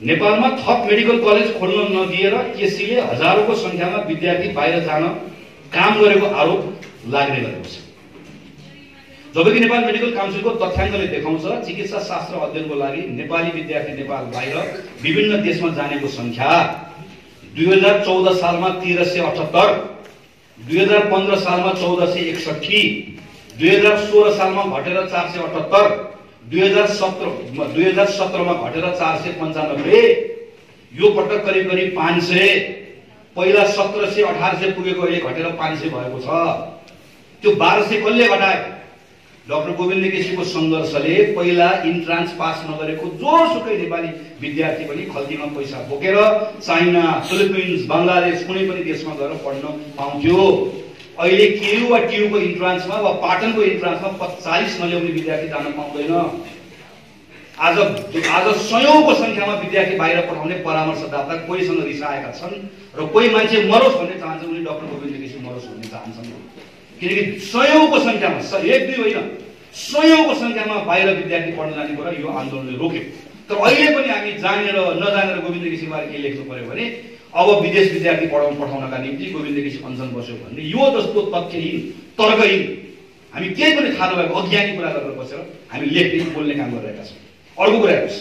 नेपालमा थप medical college खोल्न नदिएर केसीले हजारौँको सङ्ख्यामा विद्यार्थी बाहिर जान काम गरेको आरोप लाग्ने गरेको छ। जबकि नेपाल मेडिकल काउन्सिलको तथ्याङ्कले देखाउँछ चिकित्सा शास्त्र अध्ययनको लागि नेपाली विद्यार्थी नेपाल बाहिर विभिन्न देशमा जानेको सङ्ख्या दुई हजार चौध सालमा तेह्र सय अठहत्तर दुई हजार पन्ध्र सालमा चौध सय एकसठी दुई हजार सोह्र सालमा घटेर चार सय अठहत्तर दुई हजार सत्र दुई हजार सत्रमा घटेर चार सय पन्चानब्बे यो पटक करिब करिब पाँच सय पहिला सत्र सय अठार सय पुगेको अहिले घटेर पाँच सय भएको छ। त्यो बाह्र सय कसले घटायो डाक्टर गोविन्द केसीको सङ्घर्षले पहिला इन्ट्रान्स पास नगरेको जोसुकै नेपाली विद्यार्थी पनि खल्तीमा पैसा बोकेर चाइना फिलिपिन्स बङ्गलादेश कुनै पनि देशमा गएर पढ्न पाउँथ्यो। अहिले केयु वा टियुको इन्ट्रान्समा वा पाटनको इन्ट्रान्समा चालिस नल्याउने विद्यार्थी जान पाउँदैन। आज आज सयौँको सङ्ख्यामा विद्यार्थी बाहिर पठाउने परामर्शदाता कोहीसँग रिसाएका छन् र कोही मान्छे मरोस् भन्ने चाहन्छ उनी डाक्टर गोविन्द केसी मरोस् भन्ने चाहन्छन्। किनकि सयौँको सङ्ख्यामा एक दुई होइन सयौँको सङ्ख्यामा बाहिर विद्यार्थी पढ्न जाने कुरा यो आन्दोलनले रोक्यो। तर अहिले पनि हामी जानेर नजानेर गोविन्द केसीबारे के लेख्नु पर्यो भने अब विदेश विद्यार्थी पढाउन पठाउनका निम्ति गोविन्द केसी अनसन बस्यो भन्ने यो जस्तो तथ्यहीन तर्कहीन हामी केही पनि थाहा नभएको अज्ञानी कुरा गरेर बसेर हामी लेख्ने बोल्ने काम गरिरहेका छौँ। अर्को कुरा हेर्नुहोस्।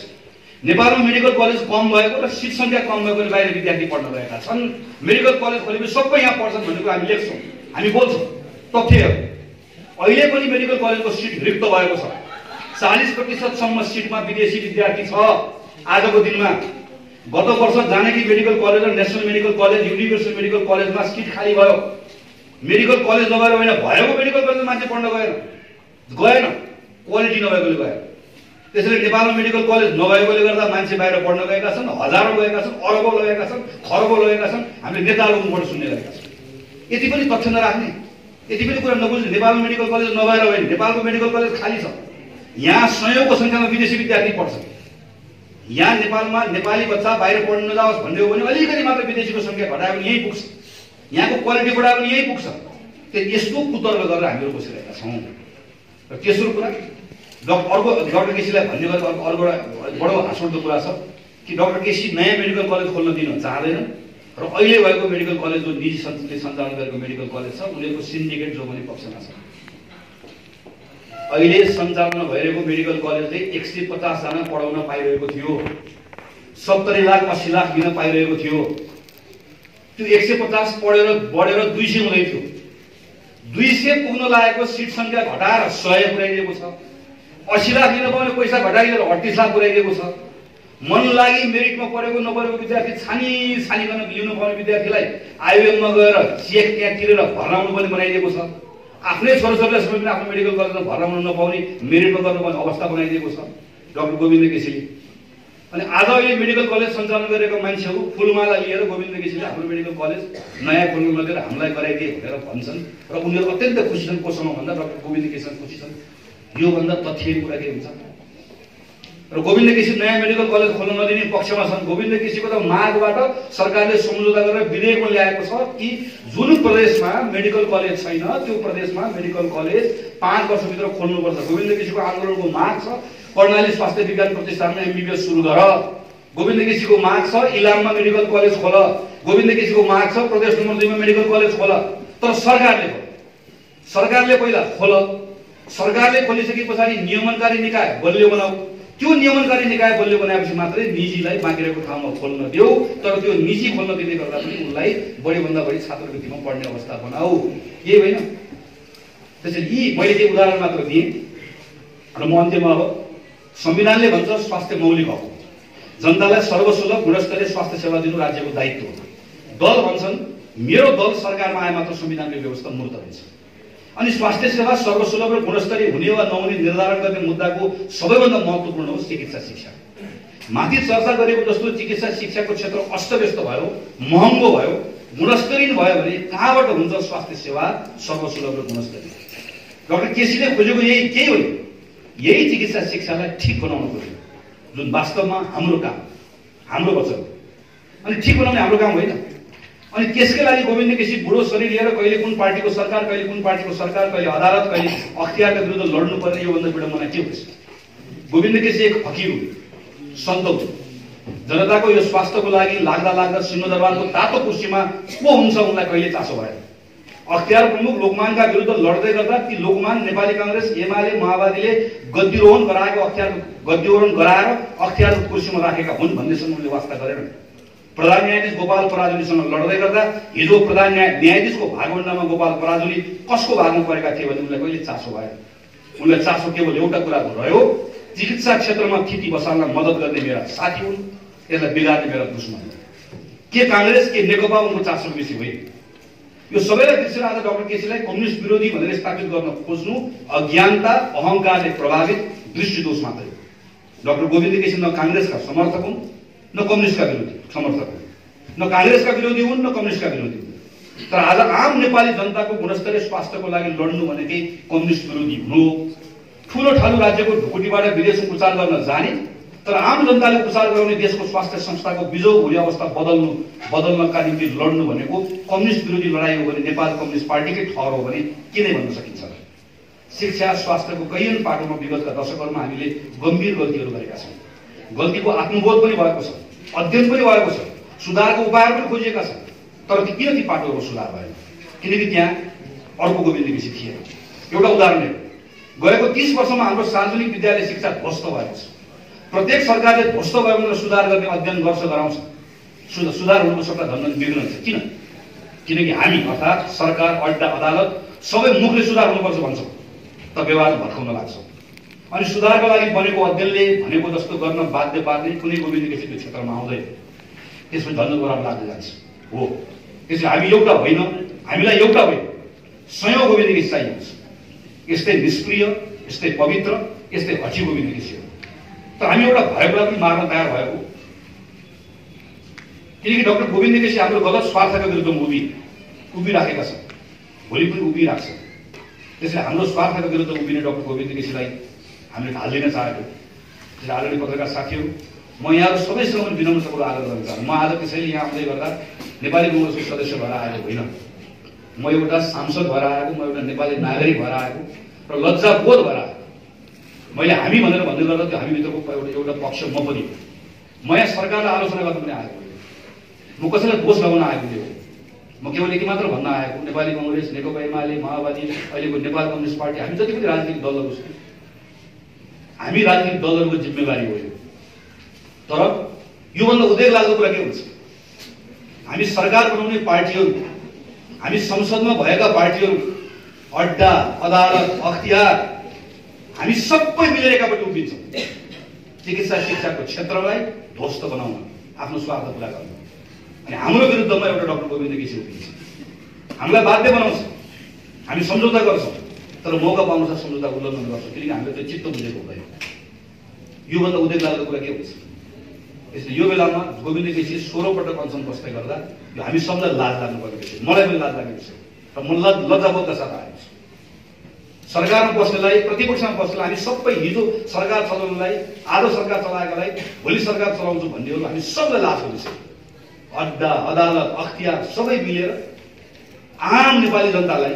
नेपालमा मेडिकल कलेज कम भएको र सिट सङ्ख्या कम भएकोले बाहिर विद्यार्थी पढ्न गएका छन्। मेडिकल कलेज खोलेपछि सबै यहाँ पढ्छन् भन्ने कुरा हामी लेख्छौँ। हामी बोल्छौँ। तथ्य अहिले पनि मेडिकल कलेजको सिट रिक्त भएको छ। चालिस प्रतिशतसम्म सिटमा विदेशी विद्यार्थी छ। आजको दिनमा गत वर्ष जानकी मेडिकल कलेज र national medical college university medical कलेजमा सिट खाली भयो। मेडिकल कलेज नभएर होइन भएको मेडिकल कलेजमा मान्छे पढ्न गएन। गएन। क्वालिटी नभएकोले गएर त्यसैले नेपालमा मेडिकल कलेज नभएकोले गर्दा मान्छे बाहिर पढ्न गएका छन् हजारौँ गएका छन् अरबौँ लगेका छन् खरबौँ लगेका छन्। हामीले नेताहरूको मुखबाट सुन्ने गरेका छौँ। यति पनि तथ्य नराख्ने। यति पनि कुरा नबुझ्ने। नेपालमा मेडिकल कलेज नभएर होइन नेपालको मेडिकल कलेज खाली छ। यहाँ सयौँको सङ्ख्यामा विदेशी विद्यार्थी पढ्छन् यहाँ नेपालमा नेपाली बच्चा बाहिर पढ्न नजाओस् भन्ने हो भने अलिकति मात्र विदेशीको सङ्ख्या घटायो भने यहीँ पुग्छ। यहाँको क्वालिटी बढायो भने यहीँ पुग्छ। त्यो यस्तो कुतर्क गरेर हामीहरू बसिरहेका छौँ। र तेस्रो कुरा डक्टर अर्को डक्टर केसीलाई भन्ने गरेर अर्को अर्को एउटा बडो हाँसउठ्दो कुरा छ कि डक्टर केसी नयाँ मेडिकल कलेज खोल्न दिन चाहँदैन। र अहिले भएको मेडिकल कलेज जो निजी सञ्चालन गरेको मेडिकल कलेज छ। उनीहरूको सिन्डिकेट जो भने पक्षमा छ। अहिले सञ्चालन भइरहेको मेडिकल कलेजले एक सय पचासजना पढाउन पाइरहेको थियो। सत्तरी लाख अस्सी लाख दिन पाइरहेको थियो। त्यो एक सय पचास पढेर बढेर दुई सय हुँदै थियो दुई सय पुग्न लागेको सिट सङ्ख्या घटाएर सय पुऱ्याइदिएको छ। अस्सी लाख दिन पाउने पैसा घटाइदिएर अडतिस लाख पुऱ्याइदिएको छ। मन लागि मेरिटमा पढेको नपढेको विद्यार्थी छानी छानिकन लिनु पाउने विद्यार्थीलाई आइएममा गएर चेक त्यहाँ तिरेर भर्नाउनु पनि बनाइदिएको छ। आफ्नै छोराछोरीलाई समय पनि आफ्नो मेडिकल कलेजमा भर्नाउनु नपाउने मेरिटमा गर्नुपर्ने अवस्था बनाइदिएको छ डाक्टर गोविन्द केसीले। अनि आज अहिले मेडिकल कलेज सञ्चालन गरेको मान्छेहरू फुलमाला लिएर गोविन्द केसीले हाम्रो मेडिकल कलेज नयाँ खोल्नु नदिएर हामीलाई गराइदिए भनेर भन्छन् र उनीहरू अत्यन्त खुसी छन् कोसँग भन्दा डाक्टर गोविन्द केसीसँग खुसी छन्। योभन्दा तथ्य कुरा के हुन्छ? र गोविन्द केसी नयाँ मेडिकल कलेज खोल्न नदिने पक्षमा छन्। गोविन्द केसीको त मागबाट सरकारले सम्झौता गरेर विधेयकमा ल्याएको छ कि जुन प्रदेशमा मेडिकल कलेज छैन त्यो प्रदेशमा मेडिकल कलेज पाँच वर्षभित्र खोल्नुपर्छ। गोविन्द केसीको आन्दोलनको माग छ। कर्णाली स्वास्थ्य विज्ञान प्रतिष्ठानमा एमबिबिएस सुरु गर। गोविन्द केसीको माग छ इलाममा मेडिकल कलेज खोल। गोविन्द केसीको माग छ प्रदेश नम्बर दुईमा मेडिकल कलेज खोल। तर सरकारले सरकारले पहिला खोल। सरकारले खोलिसके पछाडि नियमनकारी निकाय बलियो बनाऊ। त्यो नियमनकारी निकाय बलियो बनाएपछि मात्रै निजीलाई बाँकी रहेको ठाउँमा खोल्न देऊ तर त्यो निजी खोल्न दिँदै गर्दा पनि उसलाई बढीभन्दा बढी छात्रवृत्तिमा पढ्ने अवस्था बनाऊ। के होइन। त्यसरी यी मैले चाहिँ उदाहरण मात्र दिएँ। र म अन्त्यमा अब संविधानले भन्छ स्वास्थ्य मौलिक हक जनतालाई सर्वसुलभ गुणस्तरीय स्वास्थ्य सेवा दिनु राज्यको दायित्व हो। दल भन्छन् मेरो दल सरकारमा आए मात्र संविधानको व्यवस्था मूर्त हुन्छ अनि स्वास्थ्य सेवा सर्वसुलभ र गुणस्तरीय हुने वा नहुने निर्धारण गर्ने मुद्दाको सबैभन्दा महत्त्वपूर्ण हो चिकित्सा शिक्षा। माथि चर्चा गरेको जस्तो चिकित्सा शिक्षाको क्षेत्र अस्तव्यस्त भयो महँगो भयो गुणस्तरीय भयो भने कहाँबाट हुन्छ स्वास्थ्य सेवा सर्वसुलभ र गुणस्तरीय? डाक्टर केसीले खोजेको यही केही हो। यही चिकित्सा शिक्षालाई ठिक बनाउनु खोज्यो जुन वास्तवमा हाम्रो काम हाम्रो वचन। अनि ठिक बनाउने हाम्रो काम होइन। अनि त्यसकै लागि गोविन्द केसी बुढो शरीर लिएर कहिले कुन पार्टीको सरकार कहिले कुन पार्टीको सरकार कहिले अदालत कहिले अख्तियारका विरुद्ध लड्नु पर्ने योभन्दा विडम्बना के हुन्छ? गोविन्द केसी एक फकिर हुन् सन्त हुन् जनताको यो स्वास्थ्यको लागि लाग्दा लाग्दा सिंहदरबारको तातो कुर्सीमा को हुन्छ उनलाई कहिले चासो भएन? अख्तियार प्रमुख लोकमानका विरुद्ध लड्दै गर्दा ती लोकमान नेपाली काङ्ग्रेस एमाले माओवादीले गद्दीरोहण गराएको अख्तियार गद्दीरोहण गराएर अख्तियारको कुर्सीमा राखेका हुन् भन्नेसम्म उनले वास्ता गरेनन्। प्रधान न्यायाधीश गोपाल पराजुलीसँग लड्दै गर्दा हिजो प्रधान न्याय न्यायाधीशको भागवण्डामा गोपाल पराजुली कसको भागमा परेका थिए भने उनलाई कहिले चासो भएन उनलाई चासो केवल एउटा कुराको रह्यो चिकित्सा क्षेत्रमा थिति बसाल्न मद्दत गर्ने मेरा साथी हुन् यसलाई बिगार्ने मेरा दुश्मन के काङ्ग्रेस के नेकपा उनको चासोको विषय होइन? यो सबैलाई बिर्सेर आज डाक्टर केसीलाई कम्युनिस्ट विरोधी भनेर स्थापित गर्न खोज्नु अज्ञानता अहङ्कारले प्रभावित दृष्टिदोष मात्रै डाक्टर गोविन्द केसी न काङ्ग्रेसका समर्थक हुन्। न कम्युनिस्टका विरोधी समर्थक हुन्। न काङ्ग्रेसका विरोधी हुन् न कम्युनिस्टका विरोधी हुन्। तर आज आम नेपाली जनताको गुणस्तरीय स्वास्थ्यको लागि लड्नु भनेकै कम्युनिस्ट विरोधी हुनु ठुलो ठालु राज्यको ढुकुटीबाट विदेश उपचार गर्न जाने तर आम जनताले उपचार गराउने देशको स्वास्थ्य संस्थाको बिजौ भोलि अवस्था बदल्नु बदल्नका निम्ति लड्नु भनेको कम्युनिस्ट विरोधी लडाइँ हो भने नेपाल कम्युनिस्ट पार्टीकै ठहर हो भने के नै भन्न सकिन्छ? शिक्षा स्वास्थ्यको कैयन पाटोमा विगतका दशकहरूमा हामीले गम्भीर गल्तीहरू गरेका छौँ। गल्तीको आत्मबोध पनि भएको छ। अध्ययन पनि भएको छ। सुधारको उपायहरू पनि खोजिएका छन्। तर ती किन ती पाटोहरू सुधार भएन? किनकि त्यहाँ अर्को विषय थिएन। एउटा उदाहरण हेरौँ। गएको तिस वर्षमा हाम्रो सार्वजनिक विद्यालय शिक्षा ध्वस्त भएको छ। प्रत्येक सरकारले ध्वस्त भयो भने सुधार गर्ने अध्ययन गर्छ गराउँछ। सुधार हुनुको सट्टा झन् बिग्रन्छ किन? किनकि हामी अर्थात् सरकार अड्डा अदालत सबै मुखले सुधार हुनुपर्छ भन्छौँ। त व्यवहार भत्काउन लाग्छ। अनि सुधारको लागि बनेको अध्ययनले भनेको जस्तो गर्न बाध्य पार्ने कुनै किसिमको क्षेत्रमा आउँदैन। त्यसमा झन् गराउन लाग्दै जान्छ। हो। त्यसले हामी एउटा होइन हामीलाई एउटा होइन। सयौँ गोविन्द किसी चाहिन्छ यस्तै निष्क्रिय यस्तै पवित्र यस्तै गोविन्द किसी हो तर हामी एउटा भएकोलाई पनि मार्न तयार भएको। किनकि डक्टर गोविन्द केसी हाम्रो गलत स्वार्थका विरुद्धमा उभि उभिराखेका छन्। भोलि पनि उभिरहेको छ त्यसले हाम्रो स्वार्थका विरुद्ध उभिने डक्टर गोविन्द केसीलाई हामीले ढालिदिन चाहेको आदरणीय पत्रकार साथीहरू म यहाँहरू सबैसँग पनि विनम्रतापूर्वक आदर गर्न चाहन्छु। म आज त्यसैले यहाँ आउँदै गर्दा नेपाली कङ्ग्रेसको सदस्य भएर आएको होइन। म एउटा सांसद भएर आएको म एउटा नेपाली नागरिक भएर आएको र लज्जाबोध भएर आएको। मैले हामी भनेर भन्दै गर्दा त्यो हामीभित्रको एउटा एउटा पक्ष म पनि। म यहाँ सरकारलाई आलोचना गर्न पनि आएको म कसैलाई दोष लगाउन आएको थियो म केवल यति मात्र भन्न आएको नेपाली कङ्ग्रेस नेकपा एमाले माओवादी अहिलेको नेपाल कम्युनिस्ट पार्टी हामी जति पनि राजनीतिक दलहरू छौँ हामी राजनीतिक दलहरूको जिम्मेवारी हो तर योभन्दा उद्योग लाग्दो कुरा के हुन्छ? हामी सरकार बनाउने पार्टीहरू हामी संसदमा भएका पार्टीहरू अड्डा अदालत अख्तियार हामी सबै मिलेर एकापट्टि उभिन्छौँ। चिकित्सा शिक्षाको क्षेत्रलाई ध्वस्त बनाउन आफ्नो स्वार्थ पुरा गर्न। अनि हाम्रो विरुद्धमा एउटा डक्टर गोविन्द केसी उभिन्छ। हामीलाई बाध्य बनाउँछ। हामी सम्झौता गर्छौँ। तर मौका पाउनुसाथ सम्झौता उल्लङ्घन गर्छौँ किनकि हामीले त्यो चित्त बुझेको हुँदैन योभन्दा उद्योग लाग्दो कुरा के हुन्छ यसले यो बेलामा गोविन्द केसी सोह्रपल्ट कन्सर्न बस्दै गर्दा यो हामी सबलाई लाज लाग्नुपर्ने विषय मलाई पनि लाज लाग्ने विषय र म लज्जाबोधका साथ आएको छु सरकारमा बस्नेलाई प्रतिपक्षमा बस्नेलाई हामी सबै हिजो सरकार चलाउनलाई आज सरकार चलाएकालाई भोलि सरकार चलाउँछु भन्नेहरू हामी सबलाई लाज हुनेछ अड्डा अदालत अख्तियार सबै मिलेर आम नेपाली जनतालाई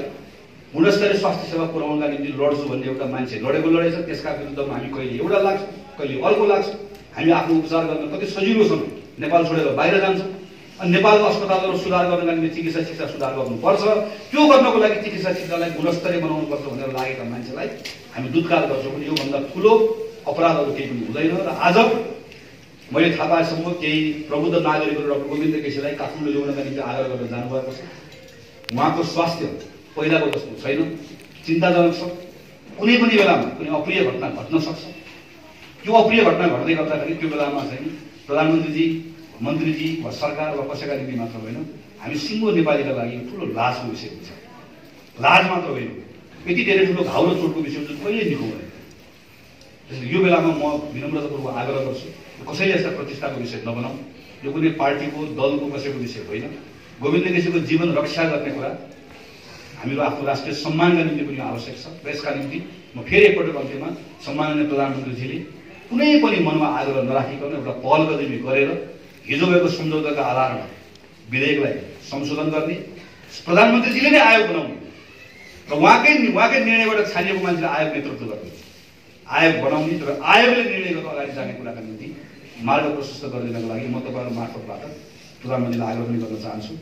गुणस्तरीय स्वास्थ्य सेवा पुर्याउनका निम्ति लड्छु भन्ने एउटा मान्छे लडेको लडेछ त्यसका विरुद्धमा हामी कहिले एउटा लाग्छ कहिले अर्को लाग्छ। हामी आफ्नो उपचार गर्न कति सजिलोसँग नेपाल छोडेर बाहिर जान्छौँ। अनि नेपालको अस्पतालहरू सुधार गर्नका निम्ति चिकित्सा शिक्षा सुधार गर्नुपर्छ। त्यो गर्नको लागि चिकित्सा शिक्षालाई गुणस्तरीय बनाउनुपर्छ भनेर लागेका मान्छेलाई हामी दुधकाल गर्छौँ भने योभन्दा ठुलो अपराधहरू केही पनि हुँदैन र आज मैले थाहा पाएसम्म केही प्रबुद्ध नागरिकहरू डक्टर गोविन्द केसीलाई काठमाडौँ ल्याउनका निम्ति आग्रह गरेर जानुभएको छ। उहाँको स्वास्थ्य पहिलाको जस्तो छैन। चिन्ताजनक छ कुनै पनि बेलामा कुनै अप्रिय घटना घट्न सक्छ। त्यो अप्रिय घटना घट्दै गर्दाखेरि त्यो बेलामा चाहिँ प्रधानमन्त्रीजी मन्त्रीजी वा सरकार वा कसैका निम्ति मात्र होइन हामी सिङ्गो नेपालीका लागि ठुलो लाजको विषय हुन्छ। लाज मात्र होइन। यति धेरै ठुलो घाउ र चोटको विषय हुन्छ कहिले निको हुँदैन यो बेलामा म विनम्रतापूर्वक आग्रह गर्छु कसैले यस्ता प्रतिष्ठाको विषय नबनाऊ। यो कुनै पार्टीको दलको कसैको विषय होइन। गोविन्द केसीको जीवन रक्षा गर्ने कुरा हामीहरू आफ्नो राष्ट्रिय सम्मानका निम्ति पनि आवश्यक छ। र यसका निम्ति म फेरि एकपल्ट अन्त्यमा सम्माननीय प्रधानमन्त्रीजीले कुनै पनि मनमा आग्रह नराखिकन एउटा पहल कदमी गरेर हिजो भएको सम्झौताका आधारमा विधेयकलाई संशोधन गर्ने प्रधानमन्त्रीजीले नै आयोग बनाउने र उहाँकै उहाँकै निर्णयबाट छानिएको मान्छेले आयोग नेतृत्व गर्ने। आयोग बनाउने तर आयोगले निर्णय गर्दा अगाडि जाने कुराका निम्ति मार्ग प्रशस्त गरिदिनको लागि म तपाईँहरू मार्फतबाट प्रधानमन्त्रीलाई आग्रह पनि गर्न चाहन्छु।